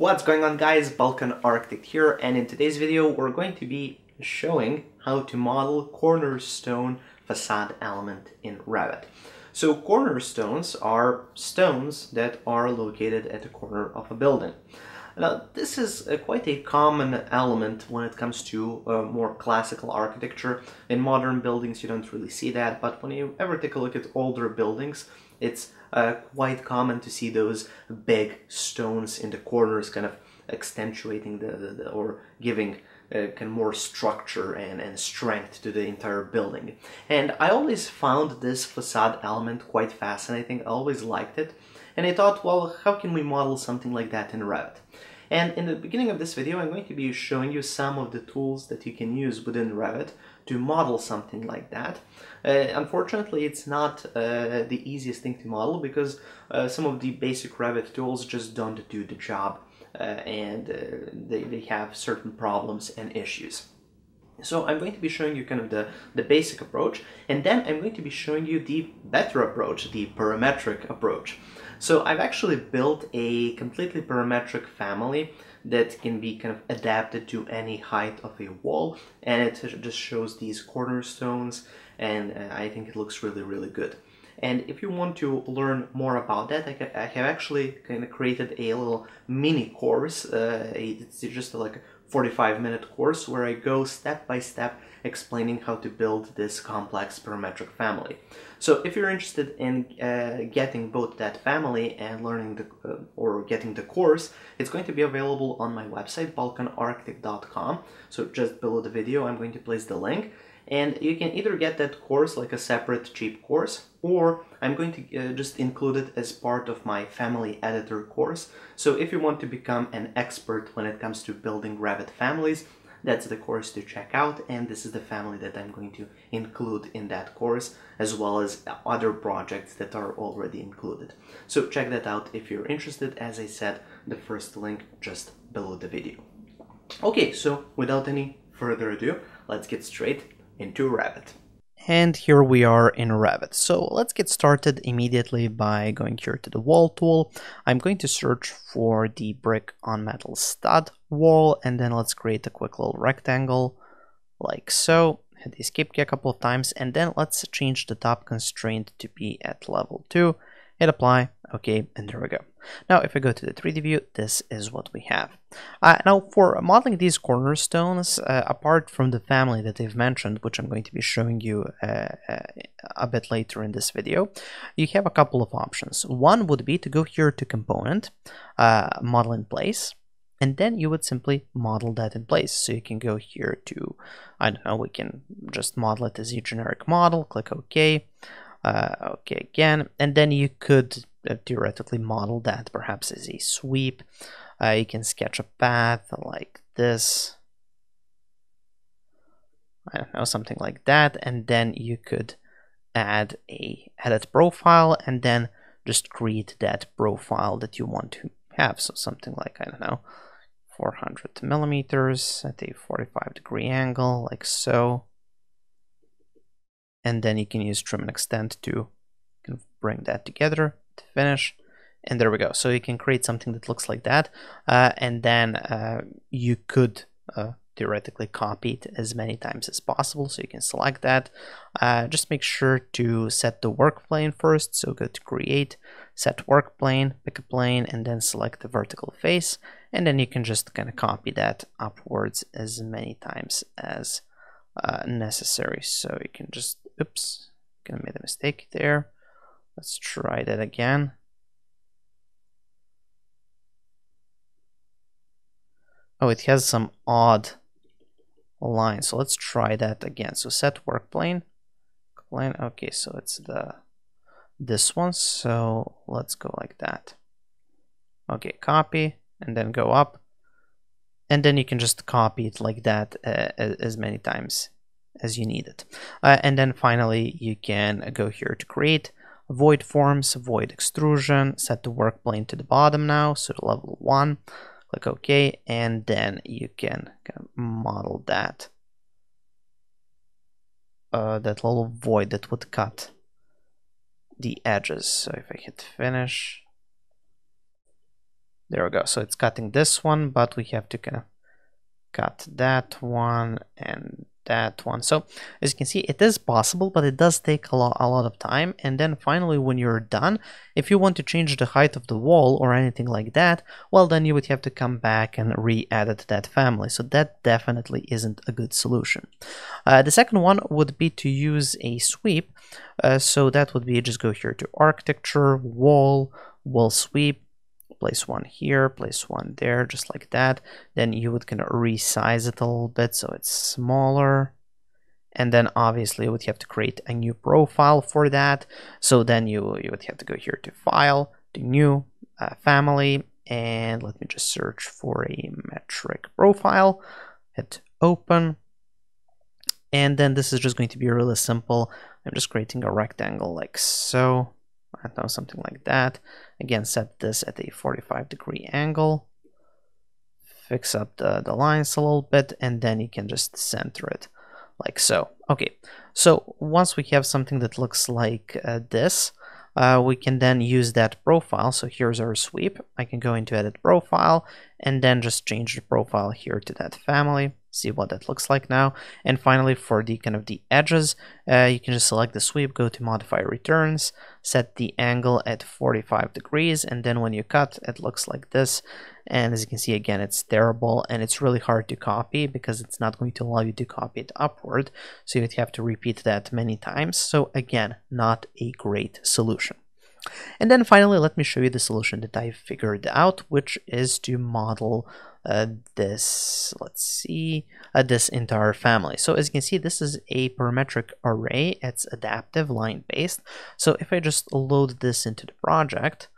What's going on guys, Balkan Architect here and in today's video we're going to be showing how to model cornerstone facade element in Revit. So cornerstones are stones that are located at the corner of a building. Now this is a, quite a common element when it comes to uh, more classical architecture. In modern buildings you don't really see that, but when you ever take a look at older buildings, it's uh, quite common to see those big stones in the corners kind of accentuating the, the, the or giving uh, kind of more structure and, and strength to the entire building. And I always found this facade element quite fascinating, I always liked it. And I thought, well, how can we model something like that in Revit? And in the beginning of this video, I'm going to be showing you some of the tools that you can use within Revit to model something like that. Uh, unfortunately, it's not uh, the easiest thing to model because uh, some of the basic Revit tools just don't do the job uh, and uh, they, they have certain problems and issues. So I'm going to be showing you kind of the, the basic approach, and then I'm going to be showing you the better approach, the parametric approach. So I've actually built a completely parametric family that can be kind of adapted to any height of a wall, and it just shows these cornerstones, and uh, I think it looks really, really good. And if you want to learn more about that, I, have actually kind of created a little mini course. Uh, it's just like 45 minute course where I go step by step explaining how to build this complex parametric family. So if you're interested in uh, getting both that family and learning the uh, or getting the course, it's going to be available on my website balkanarchitect.com. So just below the video, I'm going to place the link and you can either get that course like a separate cheap course or I'm going to uh, just include it as part of my family editor course. So if you want to become an expert when it comes to building Revit families, that's the course to check out and this is the family that I'm going to include in that course as well as other projects that are already included. So check that out if you're interested. As I said, the first link just below the video. Okay, so without any further ado, let's get straight into Revit. And here we are in Revit. So let's get started immediately by going here to the wall tool. I'm going to search for the brick on metal stud wall and then let's create a quick little rectangle like so. Hit the escape key a couple of times and then let's change the top constraint to be at level 2 hit apply, okay, and there we go. Now, if I go to the 3D view, this is what we have. Uh, now, for modeling these cornerstones, uh, apart from the family that they've mentioned, which I'm going to be showing you uh, uh, a bit later in this video, you have a couple of options. One would be to go here to Component, uh, Model in Place, and then you would simply model that in place. So you can go here to, I don't know, we can just model it as a generic model, click OK. Uh, okay, again, and then you could uh, theoretically model that perhaps as a sweep. Uh, you can sketch a path like this. I don't know, something like that, and then you could add a edit profile and then just create that profile that you want to have. So something like, I don't know, 400 millimeters at a 45 degree angle, like so and then you can use trim and extend to kind of bring that together to finish. And there we go. So you can create something that looks like that uh, and then uh, you could uh, theoretically copy it as many times as possible. So you can select that. Uh, just make sure to set the work plane first. So go to create set work plane pick a plane and then select the vertical face. And then you can just kind of copy that upwards as many times as uh, necessary. So you can just Oops, gonna made a mistake there. Let's try that again. Oh, it has some odd lines. So let's try that again. So set work plane. plane. Okay, so it's the this one. So let's go like that. Okay, copy and then go up. And then you can just copy it like that uh, as many times as you need it. Uh, and then finally, you can go here to create void forms, void extrusion, set the work plane to the bottom now, so level one, click OK, and then you can kind of model that. Uh, that little void that would cut the edges. So if I hit finish, There we go. So it's cutting this one, but we have to kind of cut that one and that one. So as you can see, it is possible, but it does take a lot, a lot of time. And then finally, when you're done, if you want to change the height of the wall or anything like that, well, then you would have to come back and re-edit that family. So that definitely isn't a good solution. Uh, the second one would be to use a sweep. Uh, so that would be just go here to architecture, wall, wall sweep, place one here, place one there, just like that. Then you would kind of resize it a little bit so it's smaller. And then obviously you would have to create a new profile for that. So then you, you would have to go here to File, to New, uh, Family, and let me just search for a metric profile. Hit Open. And then this is just going to be really simple. I'm just creating a rectangle like so. I don't know, something like that. Again, set this at a 45 degree angle. Fix up the, the lines a little bit, and then you can just center it like so. Okay, so once we have something that looks like uh, this, uh, we can then use that profile. So here's our sweep. I can go into edit profile and then just change the profile here to that family see what that looks like now. And finally, for the kind of the edges, uh, you can just select the sweep, go to modify returns, set the angle at 45 degrees, and then when you cut, it looks like this. And as you can see, again, it's terrible and it's really hard to copy because it's not going to allow you to copy it upward. So you'd have to repeat that many times. So again, not a great solution. And then finally, let me show you the solution that I figured out, which is to model uh, this, let's see, uh, this entire family. So as you can see, this is a parametric array. It's adaptive, line-based. So if I just load this into the project,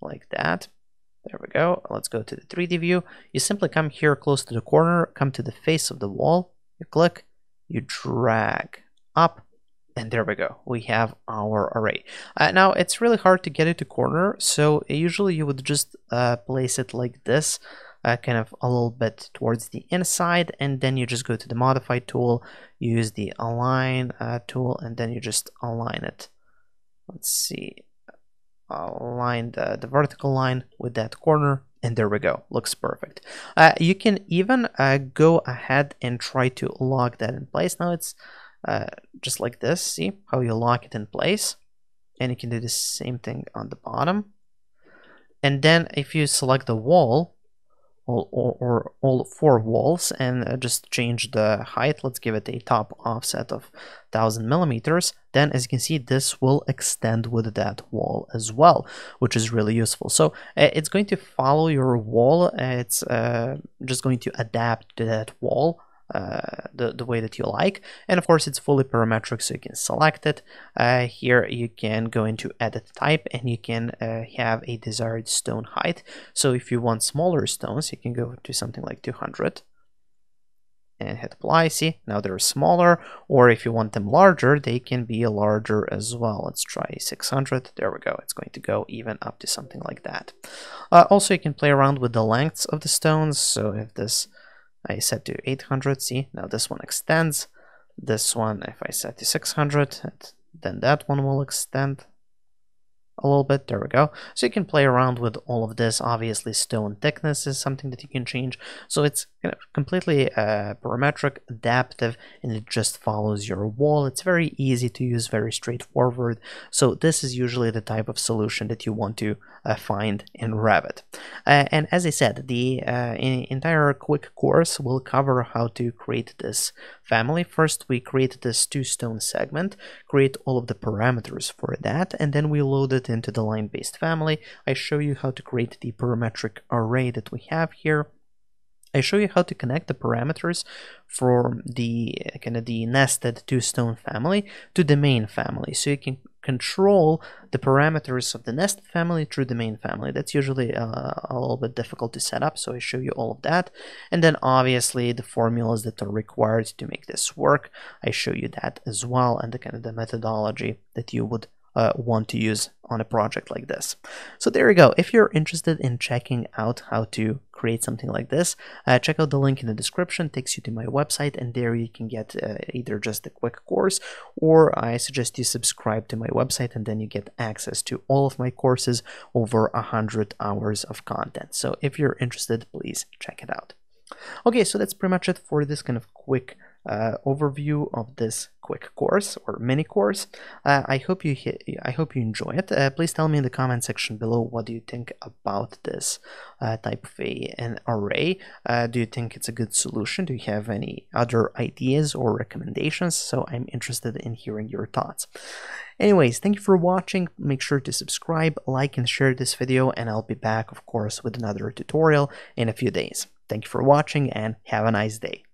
like that, there we go. Let's go to the 3D view. You simply come here close to the corner, come to the face of the wall, you click, you drag up, and there we go. We have our array. Uh, now, it's really hard to get it to corner, so usually you would just uh, place it like this uh, kind of a little bit towards the inside and then you just go to the modify tool use the align uh, tool and then you just align it. Let's see. Align the, the vertical line with that corner and there we go. Looks perfect. Uh, you can even uh, go ahead and try to lock that in place. Now it's uh, just like this. See how you lock it in place? And you can do the same thing on the bottom. And then if you select the wall all, or, or all four walls and uh, just change the height. Let's give it a top offset of 1000 millimeters. Then as you can see, this will extend with that wall as well, which is really useful. So uh, it's going to follow your wall. It's uh, just going to adapt to that wall uh, the, the way that you like. And of course, it's fully parametric, so you can select it. Uh, here you can go into edit type and you can uh, have a desired stone height. So if you want smaller stones, you can go to something like 200 and hit apply. See, now they're smaller, or if you want them larger, they can be larger as well. Let's try 600. There we go. It's going to go even up to something like that. Uh, also, you can play around with the lengths of the stones. So if this I set to 800, see, now this one extends. This one, if I set to 600, then that one will extend a little bit. There we go. So you can play around with all of this. Obviously, stone thickness is something that you can change. So it's completely uh, parametric, adaptive, and it just follows your wall. It's very easy to use, very straightforward. So this is usually the type of solution that you want to uh, find in Revit. Uh, and as I said, the uh, entire quick course will cover how to create this family. First, we create this two stone segment, create all of the parameters for that, and then we load it into the line-based family. I show you how to create the parametric array that we have here. I show you how to connect the parameters from the kind of the nested two stone family to the main family. So you can control the parameters of the nested family through the main family. That's usually uh, a little bit difficult to set up, so I show you all of that. And then obviously the formulas that are required to make this work, I show you that as well, and the kind of the methodology that you would uh, want to use on a project like this. So there you go. If you're interested in checking out how to create something like this, uh, check out the link in the description, takes you to my website, and there you can get uh, either just a quick course or I suggest you subscribe to my website and then you get access to all of my courses over a hundred hours of content. So if you're interested, please check it out. Okay, so that's pretty much it for this kind of quick overview of this quick course or mini course. Uh, I hope you I hope you enjoy it. Uh, please tell me in the comment section below what do you think about this uh, type of a, an array. Uh, do you think it's a good solution? Do you have any other ideas or recommendations? So I'm interested in hearing your thoughts. Anyways, thank you for watching. Make sure to subscribe, like, and share this video, and I'll be back, of course, with another tutorial in a few days. Thank you for watching, and have a nice day.